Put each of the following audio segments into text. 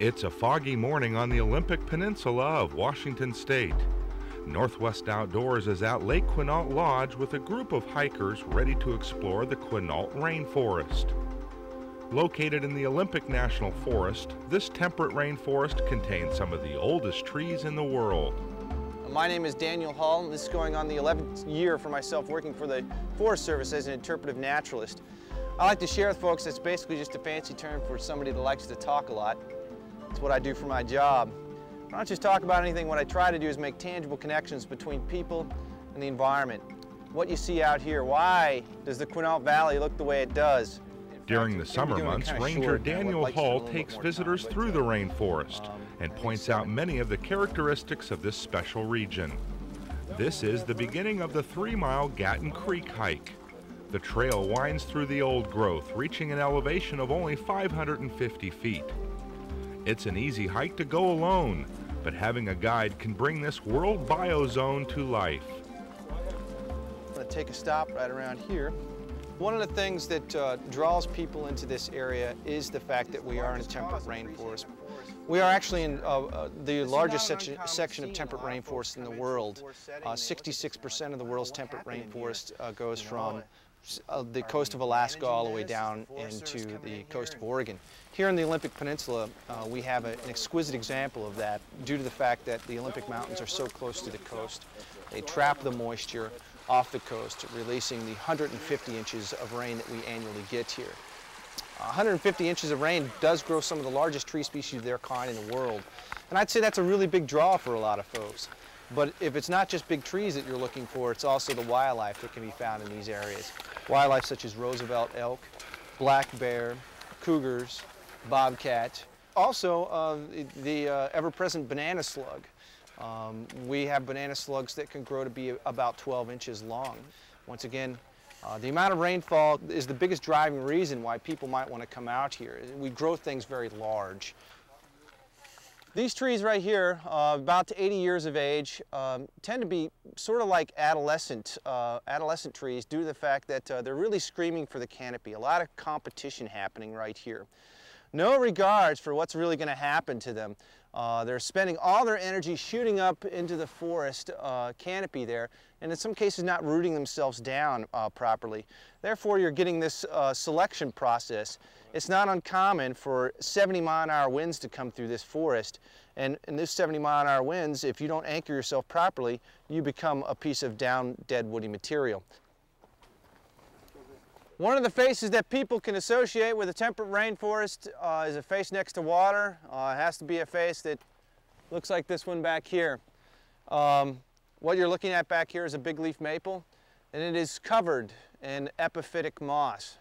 It's a foggy morning on the Olympic Peninsula of Washington State. Northwest Outdoors is at Lake Quinault Lodge with a group of hikers ready to explore the Quinault Rainforest. Located in the Olympic National Forest, this temperate rainforest contains some of the oldest trees in the world. My name is Daniel Hall, and this is going on the 11th year for myself working for the Forest Service as an interpretive naturalist. I like to share with folks it's basically just a fancy term for somebody that likes to talk a lot. It's what I do for my job. I don't just talk about anything, what I try to do is make tangible connections between people and the environment. What you see out here, why does the Quinault Valley look the way it does? During the summer months, Ranger Daniel Hall takes visitors through the rainforest Um, and points out many of the characteristics of this special region. This is the beginning of the three-mile Gatton Creek hike. The trail winds through the old growth, reaching an elevation of only 550 feet. It's an easy hike to go alone, but having a guide can bring this world biozone to life. I'm going to take a stop right around here. One of the things that uh, draws people into this area is the fact that we are in a temperate rainforest. We are actually in uh, uh, the largest section, section of temperate rainforest in the world. 66% of the world's temperate rainforest uh, goes from uh, the coast of Alaska all the way down into the coast of Oregon. Here in the Olympic Peninsula, uh, we have a, an exquisite example of that due to the fact that the Olympic Mountains are so close to the coast. They trap the moisture off the coast, releasing the 150 inches of rain that we annually get here. 150 inches of rain does grow some of the largest tree species of their kind in the world. And I'd say that's a really big draw for a lot of folks. But if it's not just big trees that you're looking for, it's also the wildlife that can be found in these areas. Wildlife such as Roosevelt elk, black bear, cougars, bobcat. Also, uh, the, uh, ever-present banana slug. Um, we have banana slugs that can grow to be about 12 inches long. Once again, uh, the amount of rainfall is the biggest driving reason why people might want to come out here. We grow things very large. These trees right here, uh, about 80 years of age, um, tend to be sort of like adolescent, uh, adolescent trees due to the fact that uh, they're really screaming for the canopy. A lot of competition happening right here. No regards for what's really going to happen to them. Uh, they're spending all their energy shooting up into the forest uh, canopy there, and in some cases not rooting themselves down uh, properly. Therefore, you're getting this selection process. It's not uncommon for 70 mile an hour winds to come through this forest, and in this 70 mile an hour winds, if you don't anchor yourself properly, you become a piece of down dead woody material. One of the faces that people can associate with a temperate rainforest uh, is a face next to water. Uh, it has to be a face that looks like this one back here. Um, what you're looking at back here is a big leaf maple, and it is covered in epiphytic moss.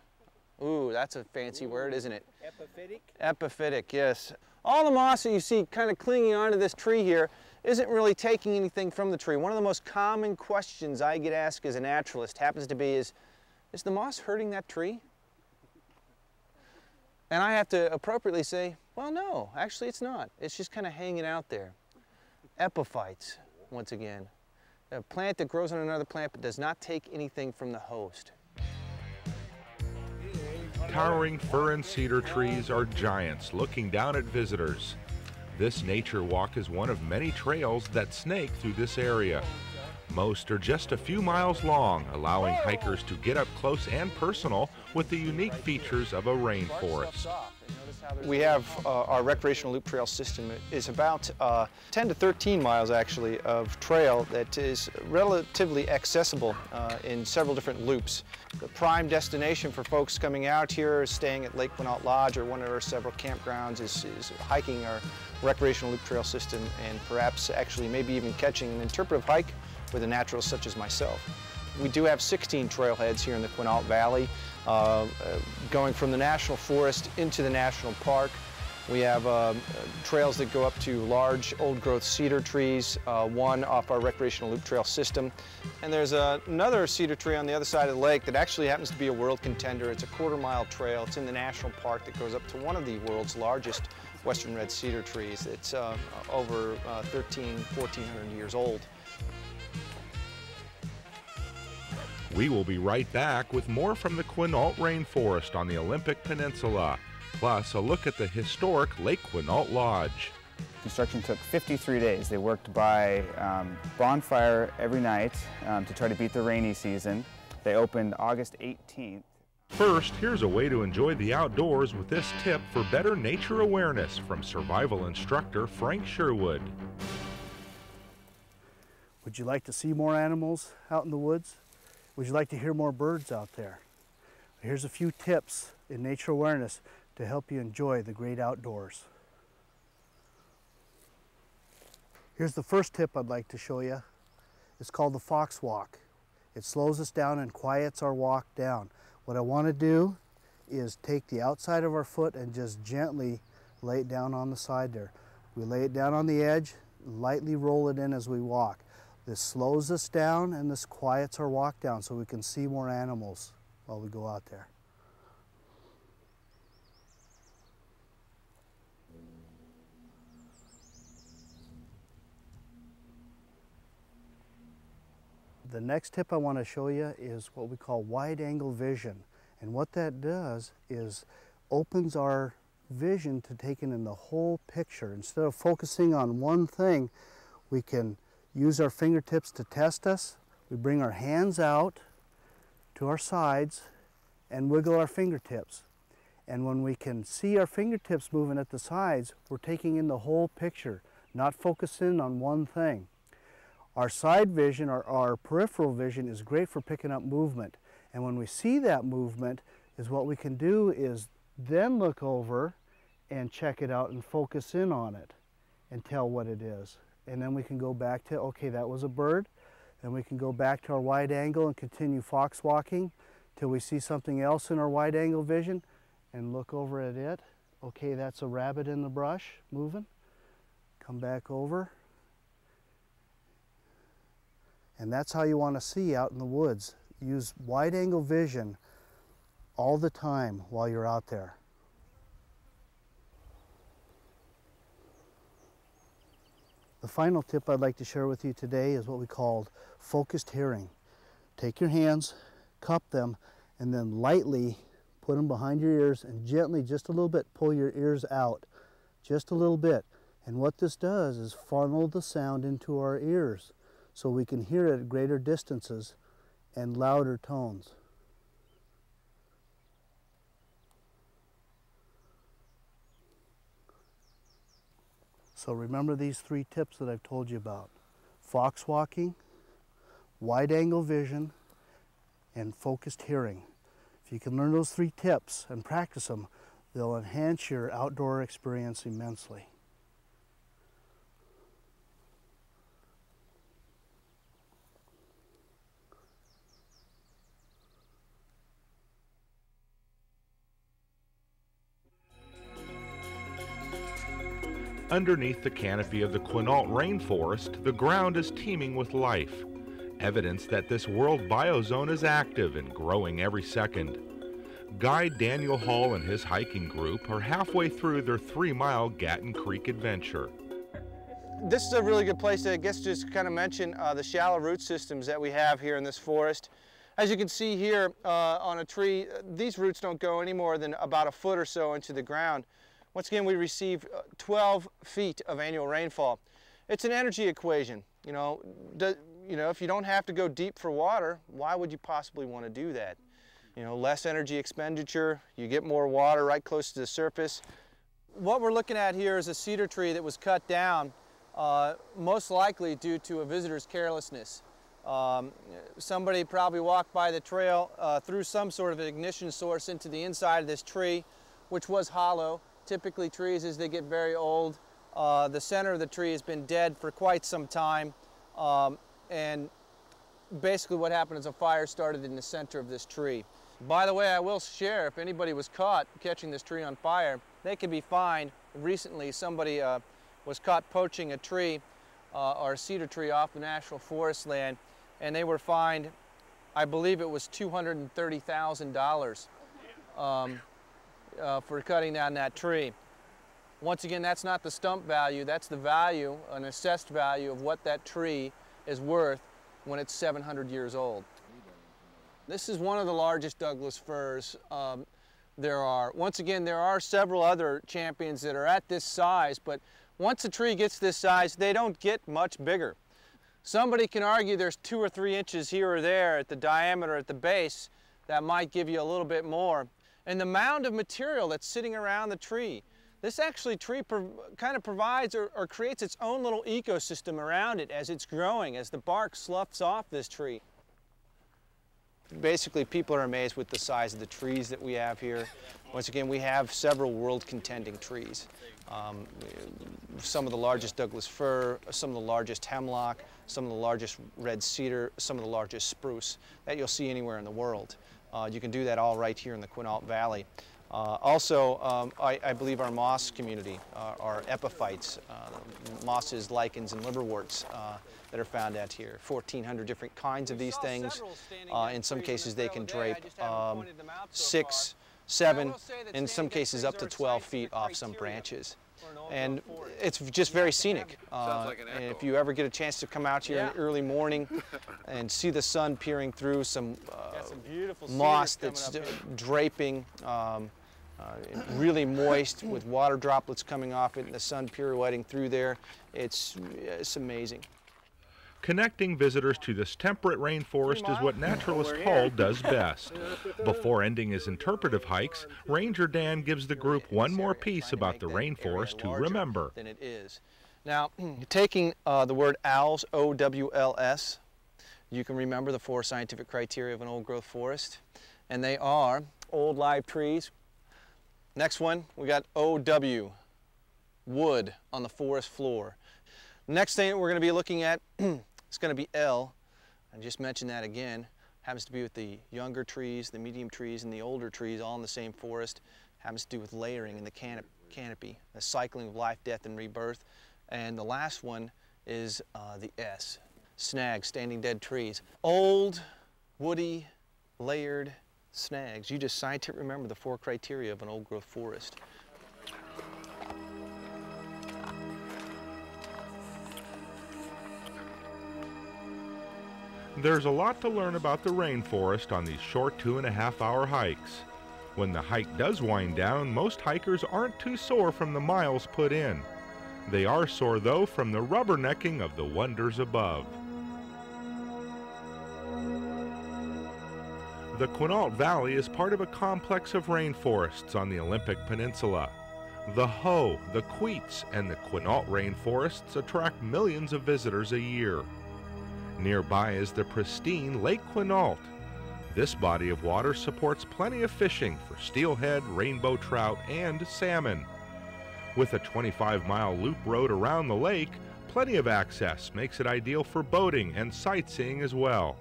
Ooh, that's a fancy word, isn't it? Epiphytic? Epiphytic, yes. All the moss that you see kind of clinging onto this tree here isn't really taking anything from the tree. One of the most common questions I get asked as a naturalist happens to be is, is the moss hurting that tree? And I have to appropriately say, well, no, actually it's not. It's just kind of hanging out there. Epiphytes, once again. A plant that grows on another plant but does not take anything from the host. Towering fir and cedar trees are giants looking down at visitors. This nature walk is one of many trails that snake through this area. Most are just a few miles long, allowing hikers to get up close and personal with the unique features of a rainforest. We have uh, our recreational loop trail system is about uh, 10 to 13 miles actually of trail that is relatively accessible uh, in several different loops. The prime destination for folks coming out here, staying at Lake Quinault Lodge or one of our several campgrounds is, is hiking our recreational loop trail system and perhaps actually maybe even catching an interpretive hike with a naturalist such as myself. We do have 16 trailheads here in the Quinault Valley, uh, uh, going from the National Forest into the National Park. We have uh, trails that go up to large old-growth cedar trees, uh, one off our recreational loop trail system. And there's uh, another cedar tree on the other side of the lake that actually happens to be a world contender. It's a quarter-mile trail. It's in the National Park that goes up to one of the world's largest western red cedar trees. It's uh, over 13, 1400 years old. We will be right back with more from the Quinault Rainforest on the Olympic Peninsula. Plus, a look at the historic Lake Quinault Lodge. Construction took 53 days. They worked by um, bonfire every night um, to try to beat the rainy season. They opened August 18th. First, here's a way to enjoy the outdoors with this tip for better nature awareness from survival instructor Frank Sherwood. Would you like to see more animals out in the woods? Would you like to hear more birds out there? Here's a few tips in nature awareness to help you enjoy the great outdoors. Here's the first tip I'd like to show you. It's called the fox walk. It slows us down and quiets our walk down. What I want to do is take the outside of our foot and just gently lay it down on the side there. We lay it down on the edge, lightly roll it in as we walk. This slows us down and this quiets our walk down so we can see more animals while we go out there. The next tip I want to show you is what we call wide angle vision. And what that does is opens our vision to taking in the whole picture. Instead of focusing on one thing, we can use our fingertips to test us. We bring our hands out to our sides and wiggle our fingertips. And when we can see our fingertips moving at the sides, we're taking in the whole picture, not focusing on one thing. Our side vision, our, our peripheral vision is great for picking up movement. And when we see that movement, is what we can do is then look over and check it out and focus in on it and tell what it is. And then we can go back to, okay, that was a bird. Then we can go back to our wide angle and continue fox walking till we see something else in our wide angle vision and look over at it. Okay, that's a rabbit in the brush moving. Come back over and that's how you want to see out in the woods. Use wide angle vision all the time while you're out there. The final tip I'd like to share with you today is what we call focused hearing. Take your hands, cup them, and then lightly put them behind your ears and gently, just a little bit, pull your ears out. Just a little bit. And what this does is funnel the sound into our ears so we can hear it at greater distances and louder tones. So remember these three tips that I've told you about. Fox walking, wide angle vision, and focused hearing. If you can learn those three tips and practice them, they'll enhance your outdoor experience immensely. Underneath the canopy of the Quinault rainforest, the ground is teeming with life, evidence that this world biozone is active and growing every second. Guide Daniel Hall and his hiking group are halfway through their three mile Gatton Creek adventure. This is a really good place to, I guess, just kind of mention uh, the shallow root systems that we have here in this forest. As you can see here uh, on a tree, these roots don't go any more than about a foot or so into the ground. Once again, we receive uh, 12 feet of annual rainfall. It's an energy equation. You know, do, you know, if you don't have to go deep for water, why would you possibly want to do that? You know, less energy expenditure, you get more water right close to the surface. What we're looking at here is a cedar tree that was cut down, uh, most likely due to a visitor's carelessness. Um, somebody probably walked by the trail, uh, threw some sort of ignition source into the inside of this tree, which was hollow, Typically trees, as they get very old, uh, the center of the tree has been dead for quite some time. Um, and basically what happened is a fire started in the center of this tree. By the way, I will share, if anybody was caught catching this tree on fire, they could be fined. Recently, somebody uh, was caught poaching a tree uh, or a cedar tree off the National Forest land, and they were fined, I believe it was $230,000. Um, uh, for cutting down that tree. Once again, that's not the stump value, that's the value, an assessed value of what that tree is worth when it's 700 years old. This is one of the largest Douglas firs. Um, there are. Once again, there are several other champions that are at this size, but once a tree gets this size, they don't get much bigger. Somebody can argue there's two or three inches here or there at the diameter at the base that might give you a little bit more. And the mound of material that's sitting around the tree, this actually tree kind of provides or, or creates its own little ecosystem around it as it's growing, as the bark sloughs off this tree. Basically, people are amazed with the size of the trees that we have here. Once again, we have several world contending trees. Um, some of the largest Douglas fir, some of the largest hemlock, some of the largest red cedar, some of the largest spruce that you'll see anywhere in the world. Uh, you can do that all right here in the Quinault Valley. Uh, also, um, I, I, believe our moss community, uh, our epiphytes, uh, mosses, lichens, and liverworts uh, that are found out here. 1,400 different kinds of these things. Uh, in some cases, they can drape um, six, seven, in some cases up to 12 feet off some branches. And it's just very scenic. Uh, and if you ever get a chance to come out here yeah. in the early morning and see the sun peering through some, uh, some moss that's draping, um, uh, really moist with water droplets coming off it and the sun pirouetting through there. It's, it's amazing. Connecting visitors to this temperate rainforest is what naturalist Paul does best. Before ending his interpretive hikes, Ranger Dan gives the group one more piece about the rainforest to remember. Than it is. Now, taking uh, the word owls, O-W-L-S, you can remember the four scientific criteria of an old growth forest. And they are old live trees. Next one, we got OW, wood on the forest floor. Next thing we're going to be looking at It's going to be L. I just mentioned that again. Happens to be with the younger trees, the medium trees, and the older trees all in the same forest. Happens to do with layering in the canop canopy, the cycling of life, death, and rebirth. And the last one is uh, the S, snags, standing dead trees. Old, woody, layered snags. You just scientifically remember the four criteria of an old growth forest. There's a lot to learn about the rainforest on these short two and a half hour hikes. When the hike does wind down, most hikers aren't too sore from the miles put in. They are sore though from the rubbernecking of the wonders above. The Quinault Valley is part of a complex of rainforests on the Olympic Peninsula. The Hoh, the Queets, and the Quinault rainforests attract millions of visitors a year. Nearby is the pristine Lake Quinault. This body of water supports plenty of fishing for steelhead, rainbow trout, and salmon. With a 25 mile loop road around the lake, plenty of access makes it ideal for boating and sightseeing as well.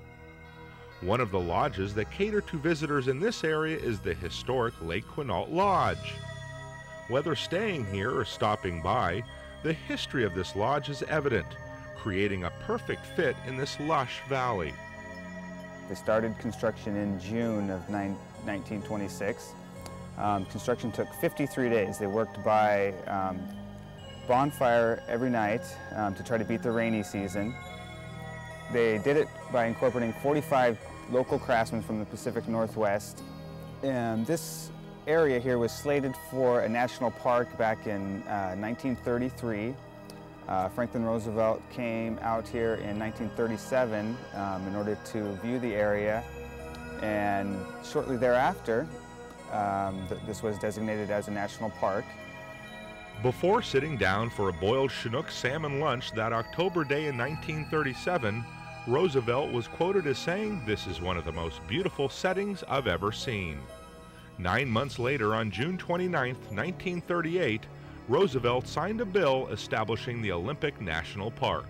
One of the lodges that cater to visitors in this area is the historic Lake Quinault Lodge. Whether staying here or stopping by, the history of this lodge is evident creating a perfect fit in this lush valley. They started construction in June of 1926. Um, construction took 53 days. They worked by um, bonfire every night um, to try to beat the rainy season. They did it by incorporating 45 local craftsmen from the Pacific Northwest. And this area here was slated for a national park back in uh, 1933. Uh, Franklin Roosevelt came out here in 1937 um, in order to view the area and shortly thereafter um, th this was designated as a national park. Before sitting down for a boiled Chinook salmon lunch that October day in 1937, Roosevelt was quoted as saying, This is one of the most beautiful settings I've ever seen. Nine months later, on June 29, 1938, Roosevelt signed a bill establishing the Olympic National Park.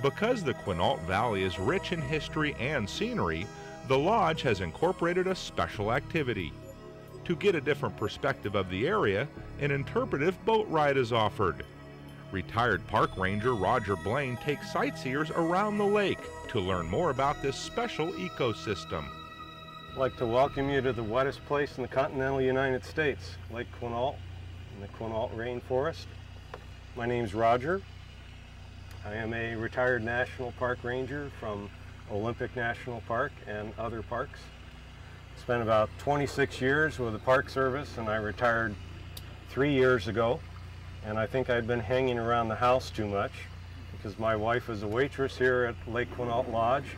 Because the Quinault Valley is rich in history and scenery, the Lodge has incorporated a special activity. To get a different perspective of the area, an interpretive boat ride is offered. Retired park ranger Roger Blaine takes sightseers around the lake to learn more about this special ecosystem. I'd like to welcome you to the wettest place in the continental United States, Lake Quinault in the Quinault Rainforest. My name's Roger. I am a retired National Park Ranger from Olympic National Park and other parks. Spent about 26 years with the Park Service and I retired three years ago. And I think I'd been hanging around the house too much because my wife is a waitress here at Lake Quinault Lodge.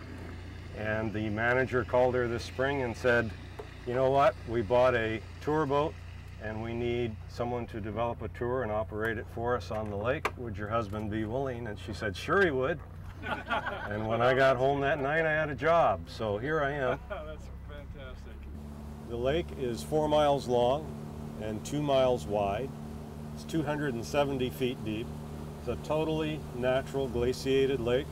And the manager called her this spring and said, you know what, we bought a tour boat and we need someone to develop a tour and operate it for us on the lake. Would your husband be willing? And she said, sure he would. and when I got home that night, I had a job. So here I am. That's fantastic. The lake is four miles long and two miles wide. It's 270 feet deep. It's a totally natural glaciated lake.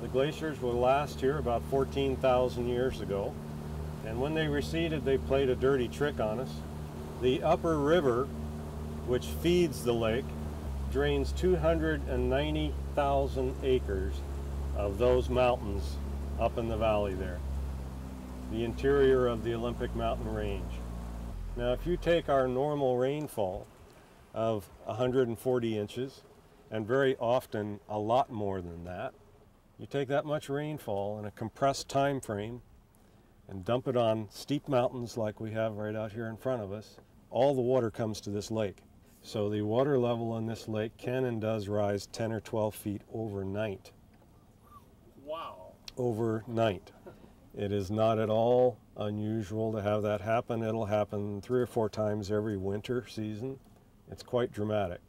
The glaciers were last here about 14,000 years ago. And when they receded, they played a dirty trick on us. The upper river, which feeds the lake, drains 290,000 acres of those mountains up in the valley there, the interior of the Olympic mountain range. Now if you take our normal rainfall of 140 inches, and very often a lot more than that, you take that much rainfall in a compressed time frame and dump it on steep mountains like we have right out here in front of us, all the water comes to this lake. So the water level on this lake can and does rise 10 or 12 feet overnight. Wow. Overnight. It is not at all unusual to have that happen. It'll happen three or four times every winter season. It's quite dramatic.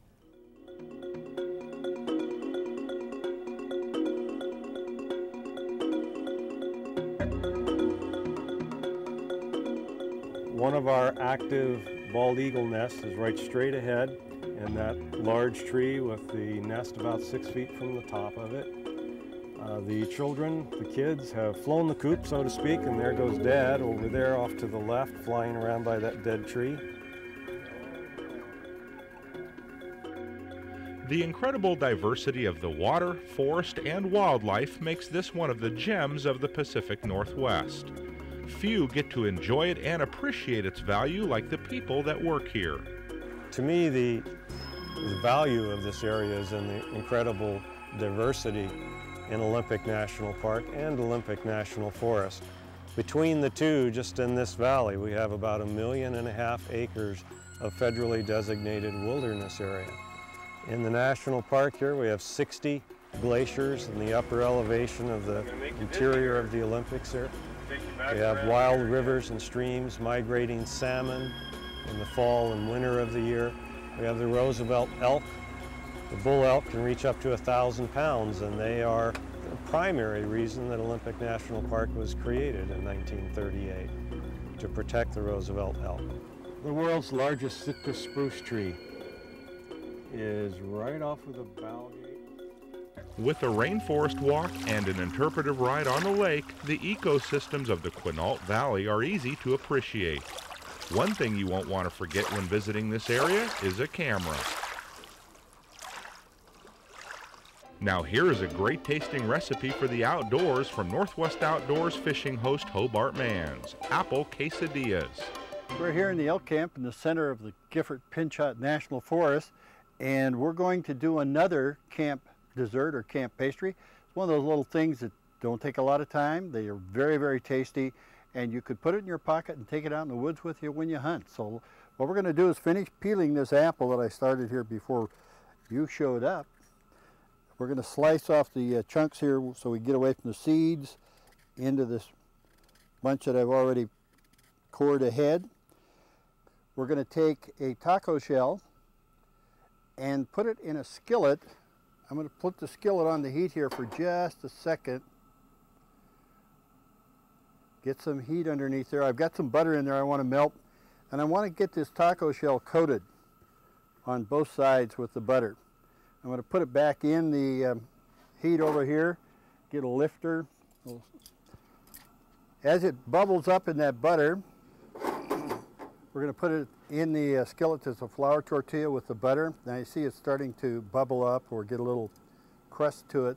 One of our active bald eagle nest is right straight ahead in that large tree with the nest about six feet from the top of it. Uh, the children, the kids, have flown the coop, so to speak, and there goes Dad over there off to the left, flying around by that dead tree. The incredible diversity of the water, forest, and wildlife makes this one of the gems of the Pacific Northwest. Few get to enjoy it and appreciate its value like the people that work here. To me, the, the value of this area is in the incredible diversity in Olympic National Park and Olympic National Forest. Between the two, just in this valley, we have about a million and a half acres of federally designated wilderness area. In the national park here, we have 60 glaciers in the upper elevation of the interior of the Olympics here. We have wild rivers and streams, migrating salmon in the fall and winter of the year. We have the Roosevelt elk. The bull elk can reach up to a thousand pounds and they are the primary reason that Olympic National Park was created in 1938 to protect the Roosevelt elk. The world's largest Sitka spruce tree is right off of the bow. With a rainforest walk and an interpretive ride on the lake, the ecosystems of the Quinault Valley are easy to appreciate. One thing you won't want to forget when visiting this area is a camera. Now here is a great tasting recipe for the outdoors from Northwest Outdoors fishing host Hobart Mans, apple quesadillas. We're here in the elk camp in the center of the Gifford Pinchot National Forest and we're going to do another camp dessert or camp pastry. It's one of those little things that don't take a lot of time. They are very, very tasty and you could put it in your pocket and take it out in the woods with you when you hunt. So what we're going to do is finish peeling this apple that I started here before you showed up. We're going to slice off the uh, chunks here so we get away from the seeds into this bunch that I've already cored ahead. We're going to take a taco shell and put it in a skillet. I'm going to put the skillet on the heat here for just a second. Get some heat underneath there. I've got some butter in there I want to melt. And I want to get this taco shell coated on both sides with the butter. I'm going to put it back in the um, heat over here, get a lifter. As it bubbles up in that butter, we're going to put it in the uh, skillet as a flour tortilla with the butter. Now you see it's starting to bubble up or get a little crust to it.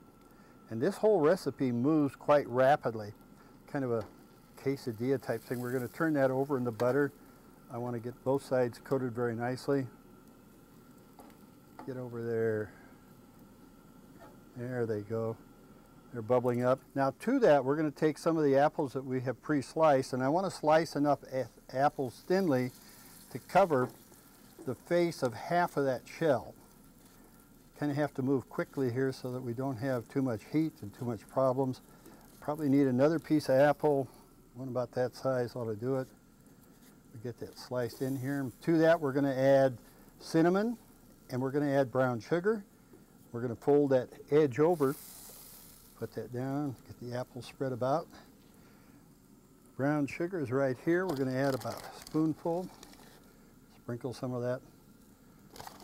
And this whole recipe moves quite rapidly, kind of a quesadilla type thing. We're going to turn that over in the butter. I want to get both sides coated very nicely. Get over there. There they go. They're bubbling up. Now to that, we're going to take some of the apples that we have pre-sliced, and I want to slice enough apples thinly to cover the face of half of that shell. Kind of have to move quickly here so that we don't have too much heat and too much problems. Probably need another piece of apple, one about that size ought to do it. We get that sliced in here. And to that, we're going to add cinnamon, and we're going to add brown sugar. We're going to fold that edge over Put that down, get the apple spread about. Brown sugar is right here. We're going to add about a spoonful. Sprinkle some of that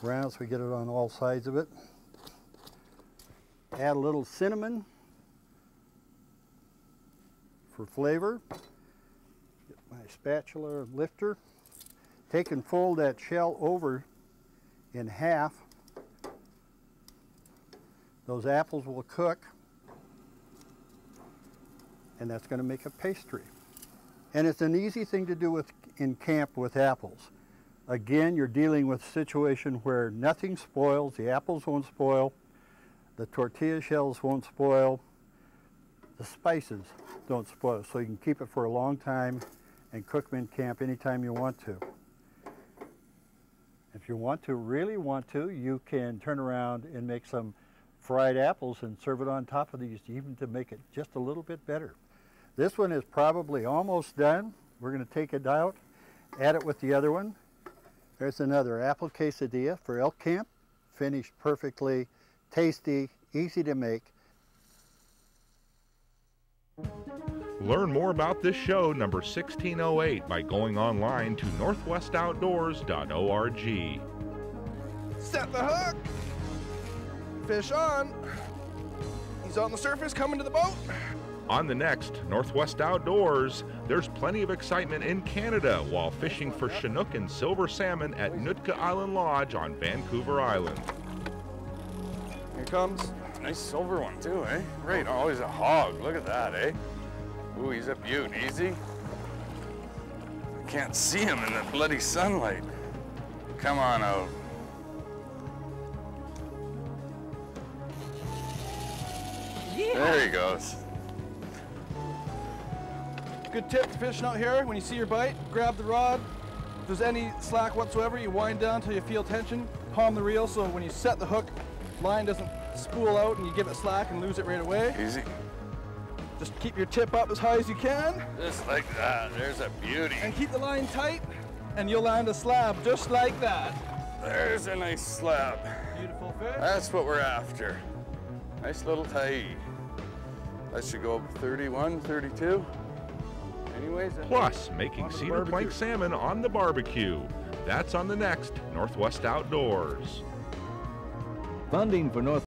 brown so we get it on all sides of it. Add a little cinnamon for flavor. Get my spatula lifter. Take and fold that shell over in half. Those apples will cook and that's going to make a pastry. And it's an easy thing to do with, in camp with apples. Again, you're dealing with a situation where nothing spoils, the apples won't spoil, the tortilla shells won't spoil, the spices don't spoil, so you can keep it for a long time and cook them in camp anytime you want to. If you want to, really want to, you can turn around and make some fried apples and serve it on top of these, even to make it just a little bit better. This one is probably almost done. We're going to take it out, add it with the other one. There's another apple quesadilla for elk camp. Finished perfectly, tasty, easy to make. Learn more about this show, number 1608, by going online to northwestoutdoors.org. Set the hook! Fish on! He's on the surface, coming to the boat. On the next Northwest Outdoors, there's plenty of excitement in Canada while fishing for Chinook and silver salmon at Nootka Island Lodge on Vancouver Island. Here comes. Nice silver one too, eh? Right, oh, he's a hog. Look at that, eh? Ooh, he's a beaut. Easy. I can't see him in the bloody sunlight. Come on out. Yeah. There he goes. Good tip for fishing out here, when you see your bite, grab the rod. If there's any slack whatsoever, you wind down until you feel tension, palm the reel so when you set the hook, line doesn't spool out and you give it slack and lose it right away. Easy. Just keep your tip up as high as you can. Just like that, there's a beauty. And keep the line tight and you'll land a slab just like that. There's a nice slab. Beautiful fish. That's what we're after. Nice little tyee. That should go up 31, 32. Plus, making cedar plank salmon on the barbecue. That's on the next Northwest Outdoors. Funding for North